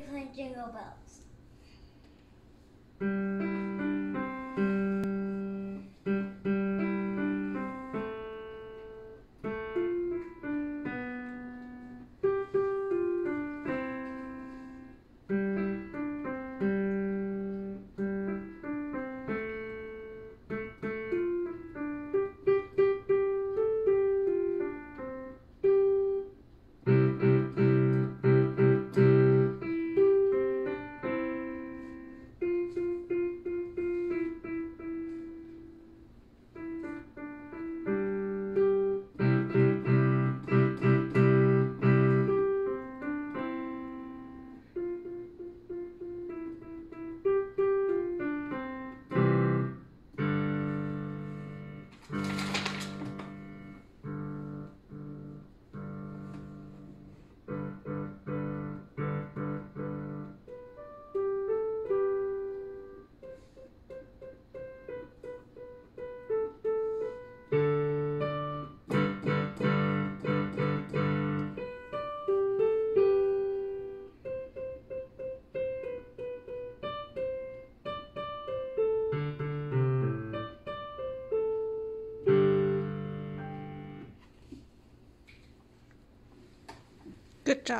Playing Jingle Bells. Good job.